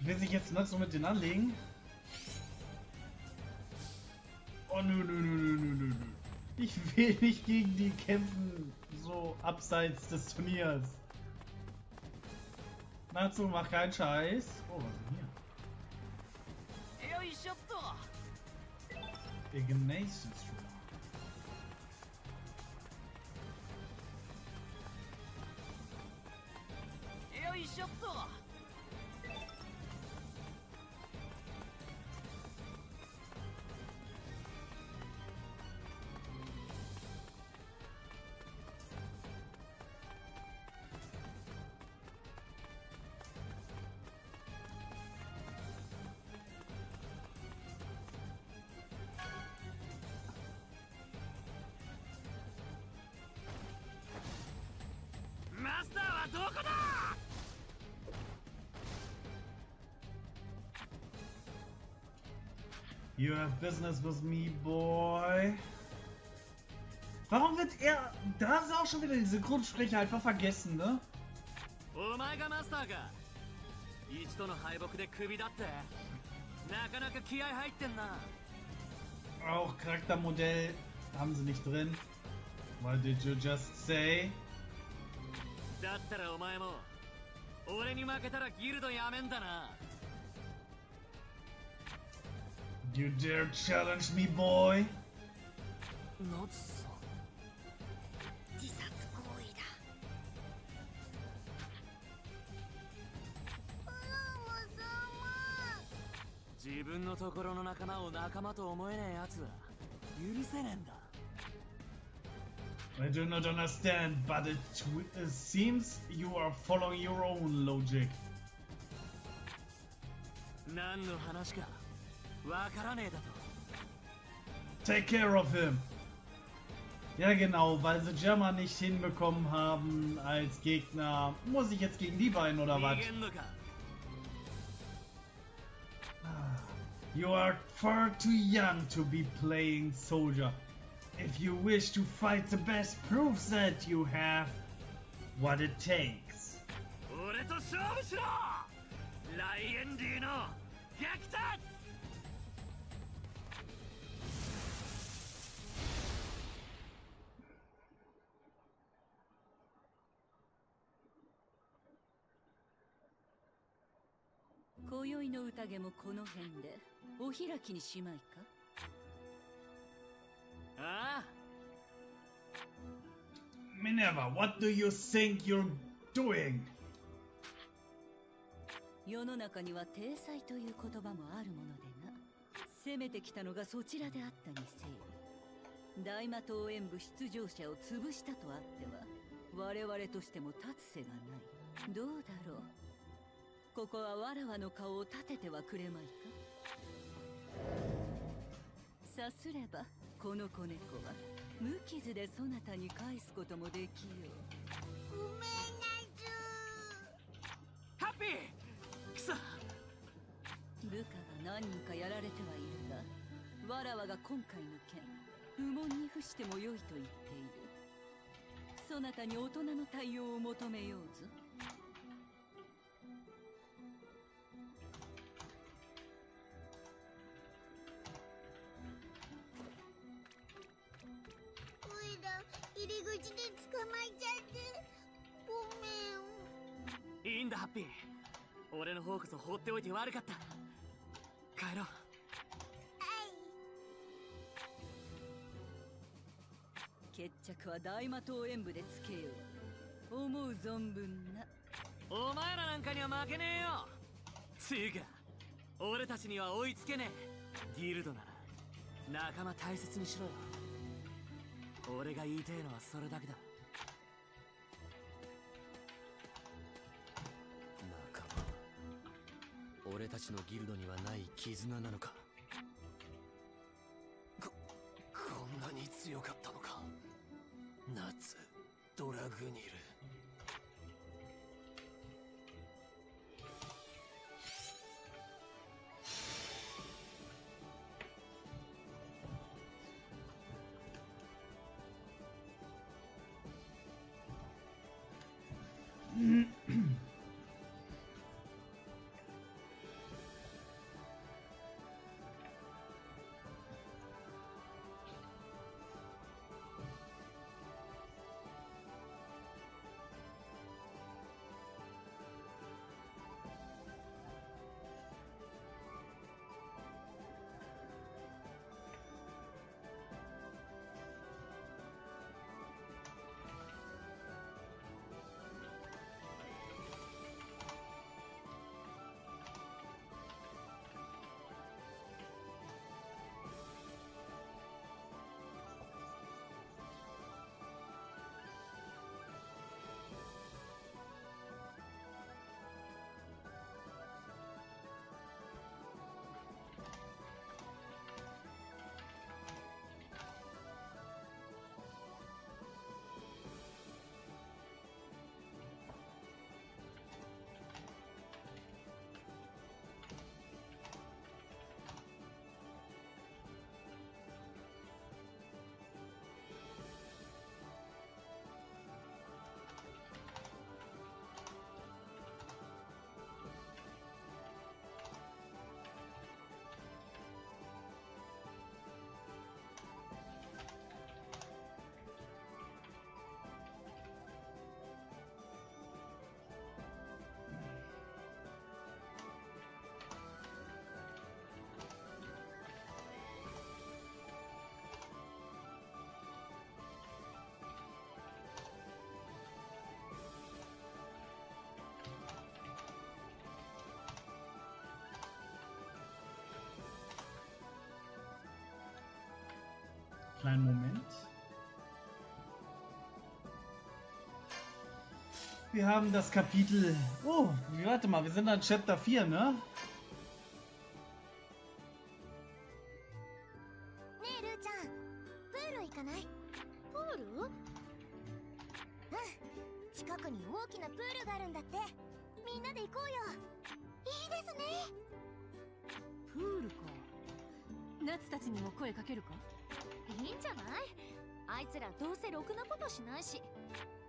Will sich jetzt Natsu mit denen anlegen? Oh nö, nö, nö, nö, nö, nö. Ich will nicht gegen die kämpfen, so abseits des Turniers. Natsu, mach keinen Scheiß. Oh, was ist denn hier? Ignatius Rock. You have business with me, boy. Warum wird er. Da ist auch schon wieder die Synchronsprecher einfach vergessen, ne? お前がマスターか一度の敗北でクビだってなかなか気合入ってんな Auch Charaktermodell haben sie nicht drin. What did you just say? だったらお前も俺に負けたらギルドやめんだな You dare challenge me, boy? ナツさん自殺行為だアラマ様自分のところの仲間を仲間と思えねえやつは許せねえんだ I do not understand, but it, seems you are following your own logic. 何の話か Take care of him! Ja genau, weil sie Jammer nicht hinbekommen haben als Gegner. Muss ich jetzt gegen die beiden oder 逃 was? げんのか You are far too young to be playing soldier. If you wish to fight the best, prove that you have what it takes. 俺と勝負しろライエンディの逆突 今宵の宴もこの辺で。お開きにしまいか？ああ。Minerva, what do you think you're doing? 世の中には体裁という言葉もあるものでな。攻めてきたのがそちらであったにせよ。大魔党演武出場者を潰したとあっては我々としても立つ瀬がない。どうだろう？ここはわらわの顔を立ててはくれまいか？さすればこの子猫は無傷でそなたに返すこともできよう。ごめんなずハッピー！くそ！部下が何人かやられてはいるがわらわが今回の件不問に付しても良いと言っている。そなたに大人の対応を求めようぞ口で捕まえちゃって。ごめん。いいんだハッピー。俺の方こそ放っておいて悪かった。帰ろう。決着は大魔党演武でつけよう。思う存分な。お前らなんかには負けねえよ。つうか俺たちには追いつけねえ。ギルドなら仲間大切にしろよ俺が言いたいのはそれだけだ。仲間俺たちのギルドにはない絆なのか。ここんなに強かったのか。夏ドラグニル。Kleinen Moment. Wir haben das Kapitel. Oh, warte mal, wir sind an Chapter 4, ne?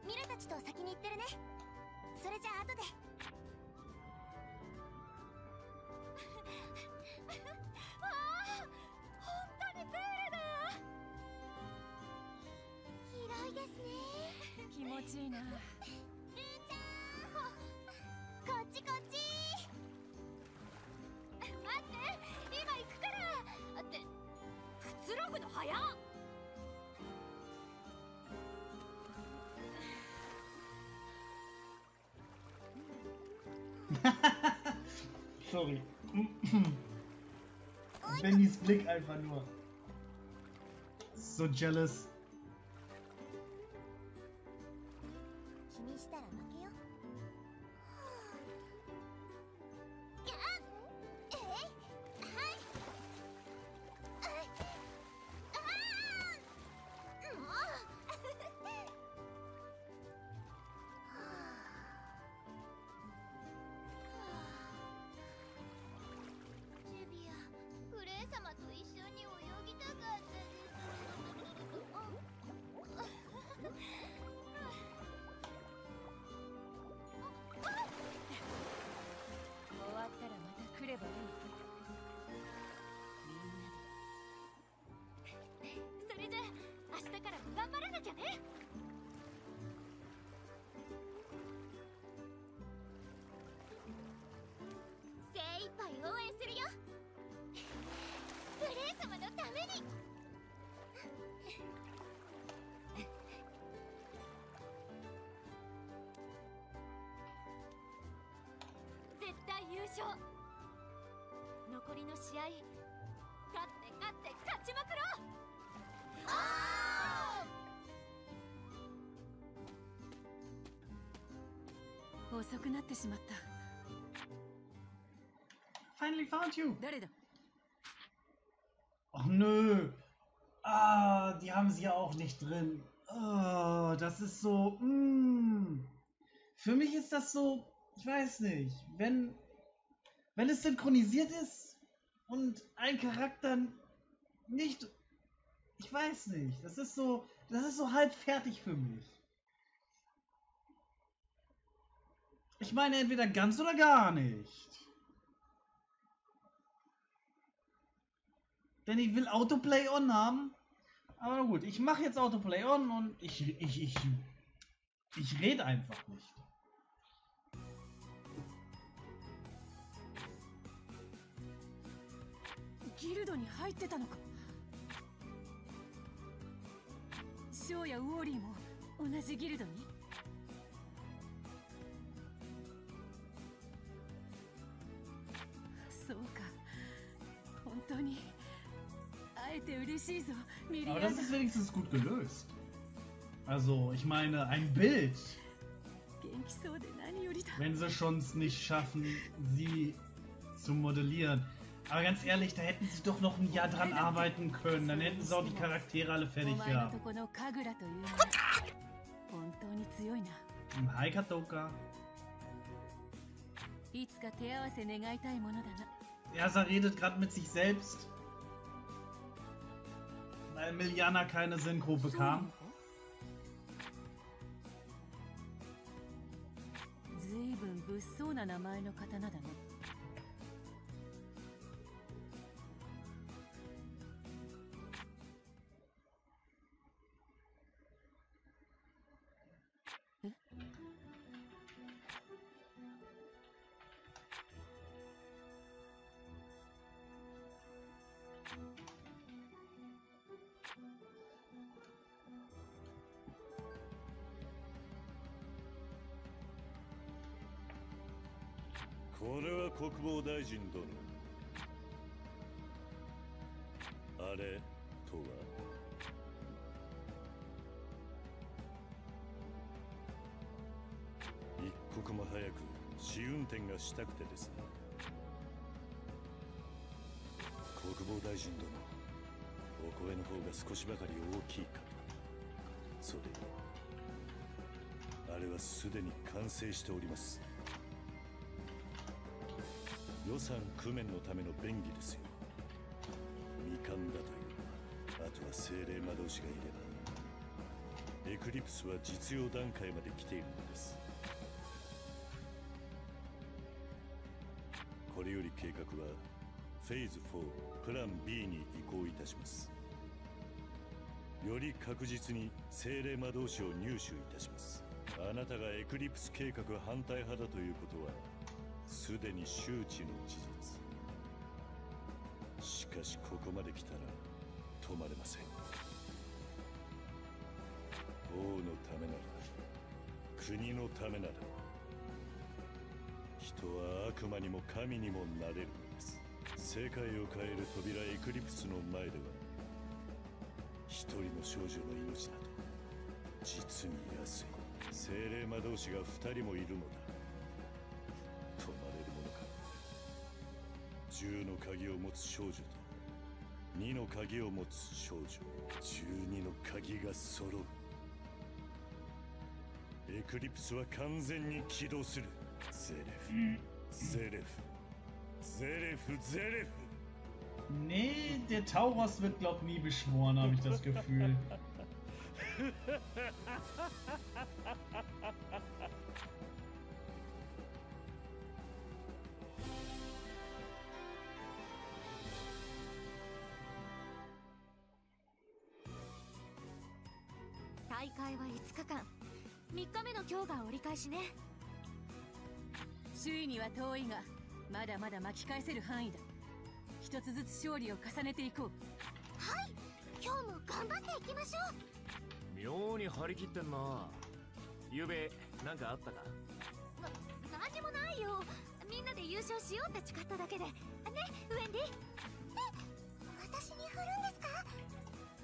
ミラたちと先に行ってるね。それじゃあ後で。わあ本当にプールだ。広いですね。気持ちいいな。ルーちゃんこっちこっち。待って今行くから。ってくつろぐの早っ Sorry. Bennys Blick einfach nur. So jealous. 明日からも頑張らなきゃね。精一杯応援するよ。グレー様のために。絶対優勝。残りの試合勝って勝って勝ちまくろう。Finally found you. 誰だ Oh nö. Ah, die haben sie ja auch nicht drin. Oh, das ist so. Mm. Für mich ist das so. Ich weiß nicht. Wenn. Wenn es synchronisiert ist und ein Charakter nicht. Ich weiß nicht. Das ist so. Das ist so halb fertig für mich. Ich meine entweder ganz oder gar nicht. Denn ich will Autoplay on haben. Aber na gut, ich mache jetzt Autoplay on und ich, ich, ich, ich rede einfach nicht. ギルドに入ってたのか ショーやウォーリーも同じギルドにそうか本当に会えて嬉しいぞミリア Aber ナ das ist wenigstens gut gelöst. Also, ich meine, ein Bild. 元気そうで何よりだ Wenn sie schon es nicht schaffen, sie zu modellieren. Aber ganz ehrlich, da hätten sie doch noch ein Jahr dran arbeiten können. Dann hätten sie auch die Charaktere alle fertig gehabt. Hi, Katoka. Ersa redet gerade mit sich selbst. Weil Miljana keine Synchro bekam. これは国防大臣殿。あれとは。一刻も早く試運転がしたくてですね。国防大臣殿お声の方が少しばかり大きいかと。それにあれはすでに完成しております。予算工面のための便宜ですよ。未完だというあとは精霊魔導士がいればエクリプスは実用段階まで来ているのです。これより計画はフェーズ4プラン B に移行いたします。より確実に精霊魔導士を入手いたします。あなたがエクリプス計画反対派だということはすでに周知の事実。しかしここまで来たら止まれません。王のためなら国のためなら人は悪魔にも神にもなれるのです。世界を変える扉エクリプスの前では一人の少女の命など実に安い。精霊魔導士が二人もいるのだ。10の鍵を持つ少女と2の鍵を持つ少女12の鍵が揃うエクリプスは完全に起動するゼレフゼレフゼレフゼレフ Nee, der Tauros wird, glaub nie beschworen, habe ich das Gefühl.「3日目の今日が折り返しね。周囲には遠いがまだまだ巻き返せる範囲だ。一つずつ勝利を重ねていこう。はい今日も頑張っていきましょう。妙に張り切ってんな。ゆうべなんかあったか？な何にもないよ。みんなで優勝しようって誓っただけで。ねウェンディ。え私に振るんですか？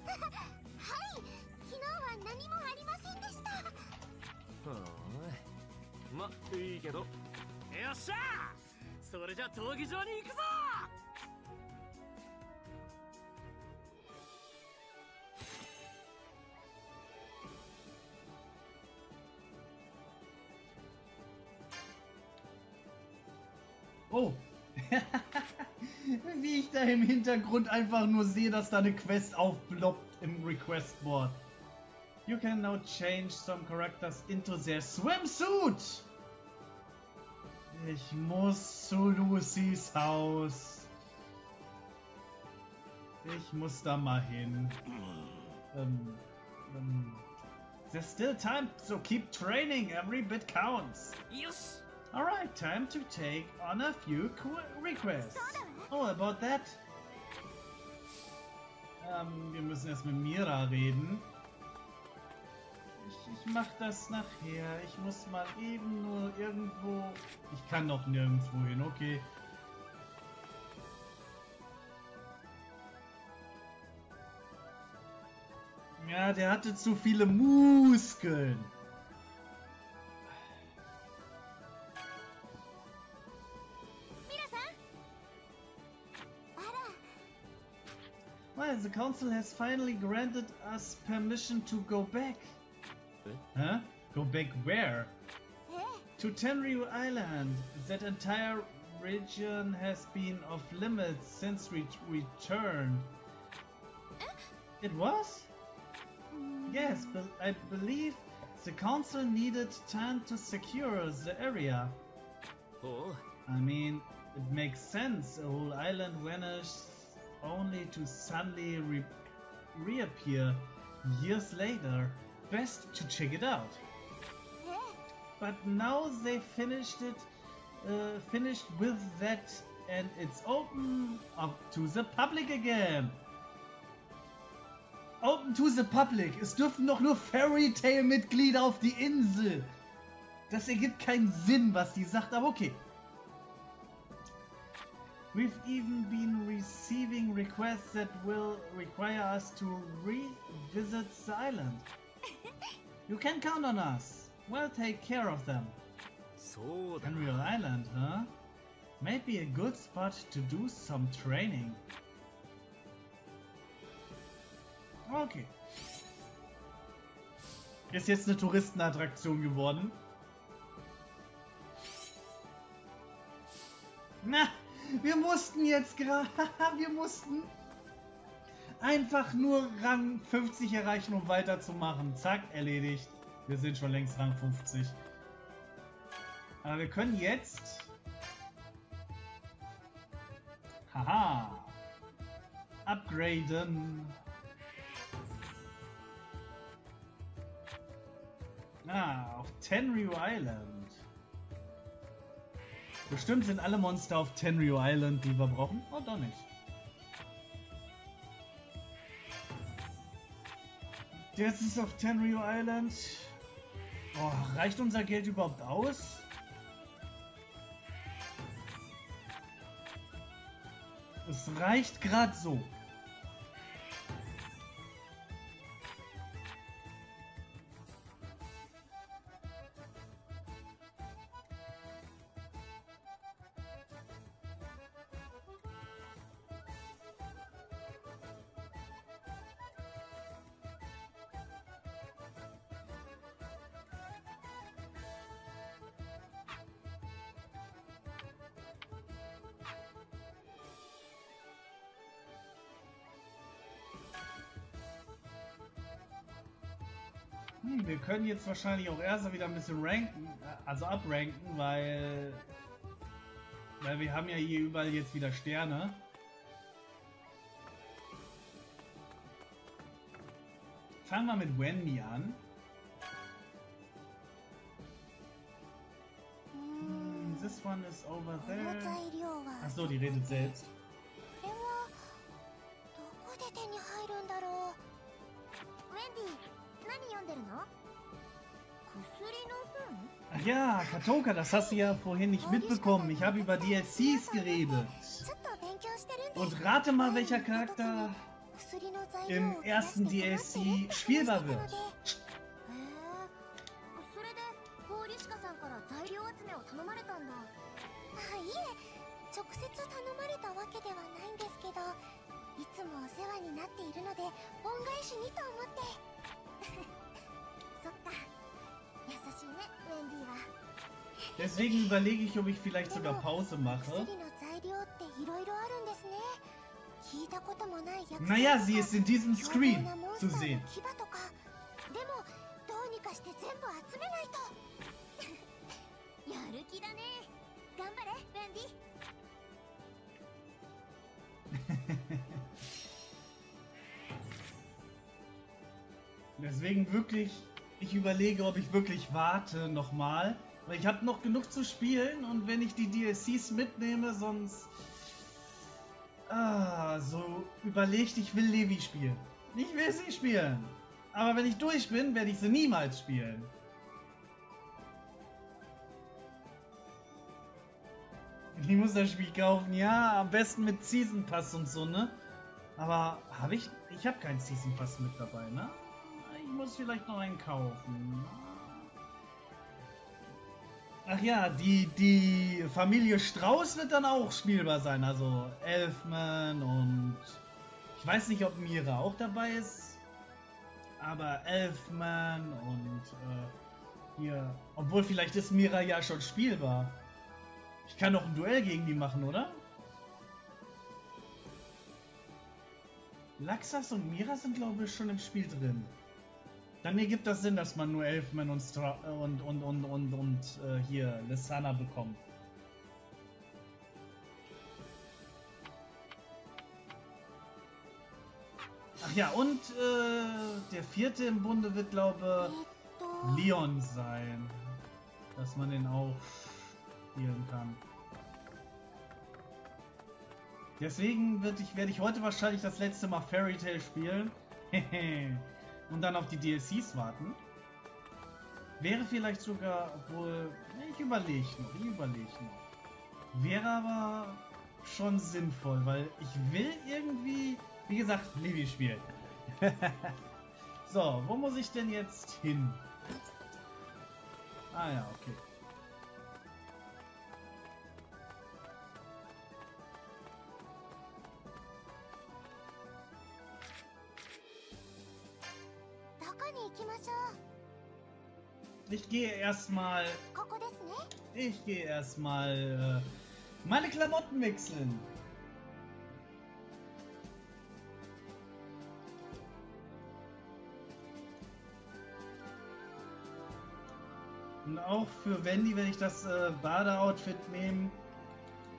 はい昨日は何もありませんでまいいけどよっしゃそれじゃ闘技場に行くぞ Oh. Wie ich da im Hintergrund einfach nur sehe, dass da eine Quest aufploppt im Request Board. You can now change some characters into their swimsuit. Ich muss zu Lucys Haus. Ich muss da mal hin. Ähm, ähm, there's still time, so keep training. Every bit counts. よし Alright, time to take on a few qu requests. Oh, about that. Ähm, wir müssen erst mit Mira reden. Ich, ich mach das nachher. Ich muss mal eben nur irgendwo... Ich kann noch nirgendwo hin, okay. Ja, der hatte zu viele Muskeln. Well, the council has finally granted us permission to go back. Huh? Go back where? To Tenryu Island. That entire region has been off limits since we returned. It was? Hmm. Yes, but I believe the council needed time to secure the area. Oh. I mean, it makes sense. A whole island vanished only to suddenly re- reappear years later. Best to check it out. But now they finished it, uh, finished with that, and it's open up to the public again. Open to the public. Es dürfen doch nur Fairy Tale Mitglieder auf die Insel. Das ergibt keinen Sinn, was die sagt, aber okay. We've even been receiving requests that will require us to revisit the island. You can count on us. We'll take care of them. Unreal Island, huh? Might be a good spot to do some training. Okay. Ist jetzt eine Touristenattraktion geworden. Na, wir mussten jetzt gerade... wir mussten einfach nur Rang 50 erreichen, um weiterzumachen. Zack, erledigt. Wir sind schon längst Rang 50. Aber wir können jetzt... Haha. Upgraden. Ah, auf Tenryu Island. Bestimmt sind alle Monster auf Tenryu Island, die wir brauchen. Oh, doch nicht. Das ist auf Tenryu Island. Oh, reicht unser Geld überhaupt aus? Es reicht gerade so. Hm, wir können jetzt wahrscheinlich auch erst wieder ein bisschen ranken, also abranken, weil, weil wir haben ja hier überall jetzt wieder Sterne. Fangen wir mit Wendy an. Hmm, this one is over there. Hm. Achso, die redet selbst. Ja, Katoka, das hast du ja vorhin nicht mitbekommen. Ich habe über DLCs geredet. Und rate mal, welcher Charakter im ersten DLC spielbar wird. Ah, Deswegen überlege ich, ob ich vielleicht sogar genau. Pause mache. Naja, sie ist in diesem Screen zu sehen. Deswegen wirklich ich überlege, ob ich wirklich warte nochmal. Weil ich habe noch genug zu spielen und wenn ich die DLCs mitnehme, sonst... Ah, so überlegt, ich will Levi spielen. Ich will sie spielen. Aber wenn ich durch bin, werde ich sie niemals spielen. Ich muss das Spiel kaufen, ja, am besten mit Season Pass und so, ne? Aber habe ich. Ich habe keinen Season Pass mit dabei, ne? Ich muss vielleicht noch einen kaufen. Ach ja, die, die Familie Strauß wird dann auch spielbar sein. Also Elfman und. Ich weiß nicht, ob Mira auch dabei ist. Aber Elfman und. Äh, hier. Obwohl, vielleicht ist Mira ja schon spielbar. Ich kann doch ein Duell gegen die machen, oder? Laxas und Mira sind, glaube ich, schon im Spiel drin. Dann gibt das Sinn, dass man nur Elfman und, Stra und, und, und, und, und äh, hier Lissana bekommt. Ach ja, und äh, der vierte im Bunde wird, glaube Leon sein. Dass man den auch spielen kann. Deswegen ich, werde ich heute wahrscheinlich das letzte Mal Fairy Tail spielen. Und dann auf die DLCs warten. Wäre vielleicht sogar, obwohl, ich überlege noch, ich überlege noch. Wäre aber schon sinnvoll, weil ich will irgendwie, wie gesagt, Levi spielen. so, wo muss ich denn jetzt hin? Ah ja, okay. Ich gehe erstmal. Ich gehe erstmal äh, meine Klamotten wechseln. Und auch für Wendy werde ich das äh, Badeoutfit nehmen.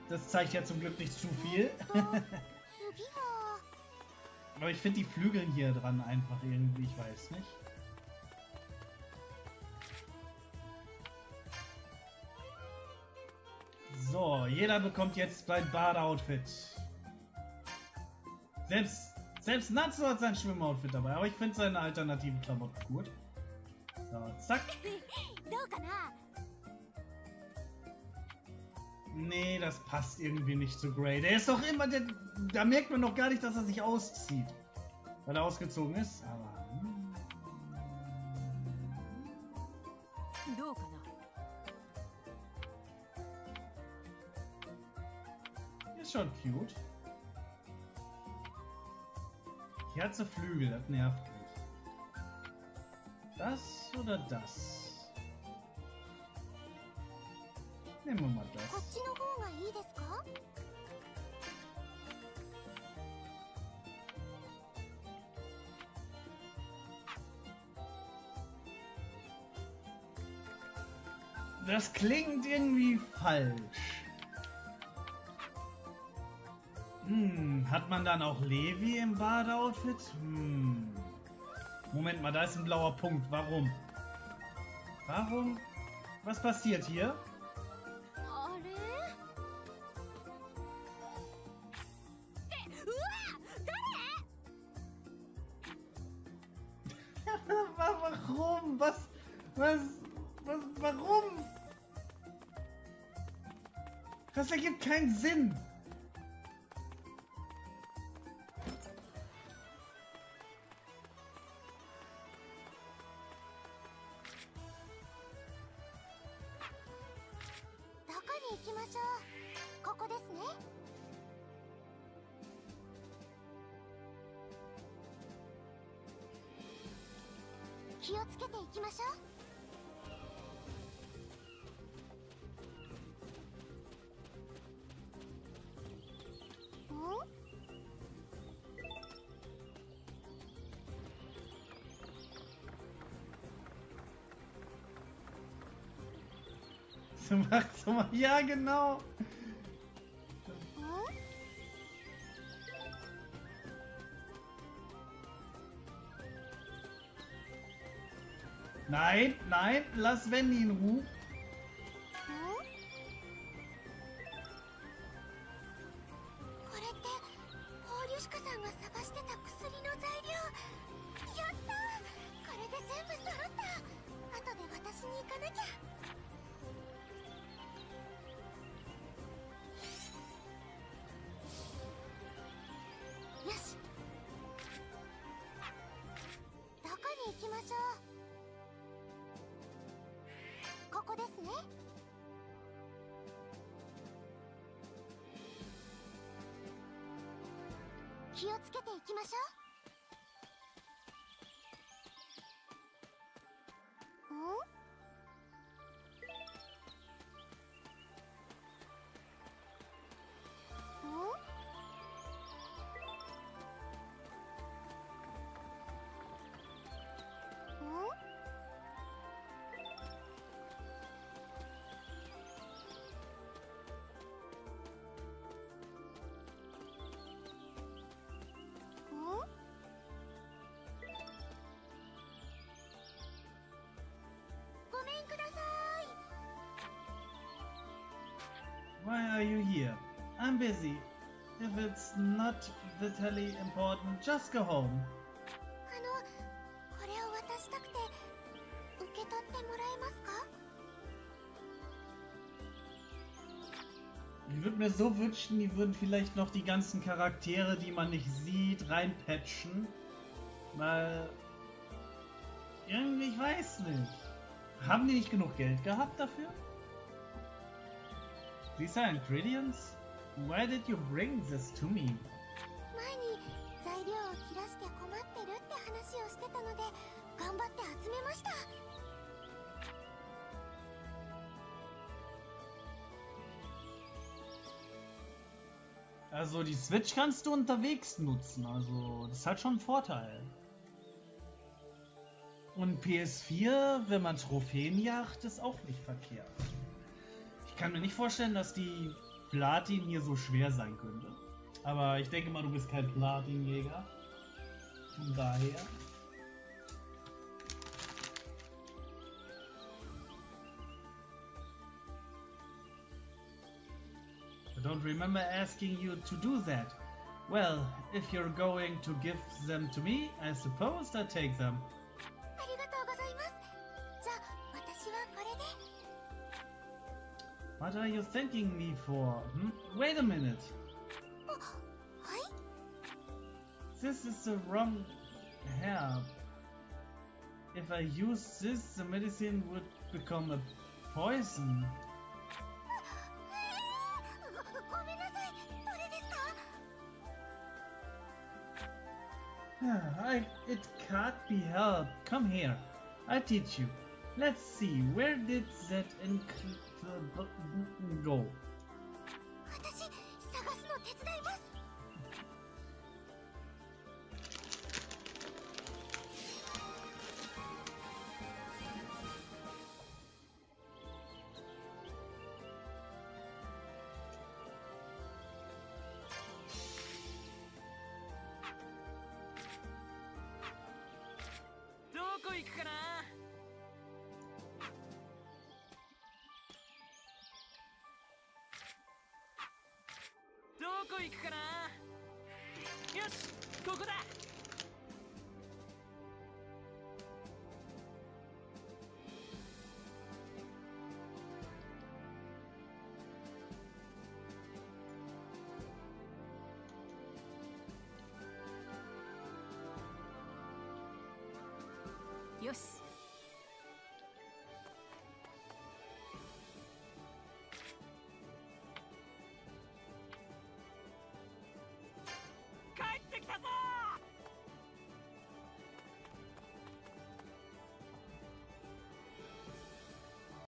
Das zeigt ja zum Glück nicht zu viel. Aber ich finde die Flügel hier dran einfach irgendwie, ich weiß nicht. So, jeder bekommt jetzt sein Badeoutfit. Selbst, selbst Natsu hat sein Schwimmoutfit dabei, aber ich finde seine alternativen Klamotten gut. So, zack. Nee, das passt irgendwie nicht zu Gray. Der ist doch immer, der, da merkt man noch gar nicht, dass er sich auszieht. Weil er ausgezogen ist, aber... ist schon cute. Ich hatte Flügel, das nervt mich. Das oder das? Nehmen wir mal das. Das klingt irgendwie falsch. Hm, hat man dann auch Levi im Badeoutfit? Hm. Moment mal, da ist ein blauer Punkt. Warum? Warum? Was passiert hier? warum? Was? Was? Was? Warum? Das ergibt keinen Sinn. Macht's mal. Ja, genau. Nein, nein, lass Wendy in Ruhe. Why are you here? I'm busy. If it's not vitally important, just go home. あのこれを渡したくて受け取ってもらえますか Ich würde mir so wünschen, die würden vielleicht noch die ganzen Charaktere, die man nicht sieht, reinpatchen. Weil. Irgendwie, ich weiß nicht. Haben die nicht genug Geld gehabt dafür? These are ingredients? Why did you bring this to me? 前に材料を切らして困ってるって話をしてたので 頑張って集めました Also die Switch kannst du unterwegs nutzen, also das hat schon einen Vorteil. Und PS4, wenn man Trophäen jagt, ist auch nicht verkehrt. Ich kann mir nicht vorstellen, dass die Platin hier so schwer sein könnte. Aber ich denke mal, du bist kein Platinjäger. Von daher. I don't remember asking you to do that. Well, if you're going to give them to me, I suppose I take them. What are you thanking me for? Hmm? Wait a minute! This is the wrong herb. If I use this, the medicine would become a poison. I, it can't be helped. Come here. I teach you. Let's see, where did that Nên. こ行くかな。よしここだ。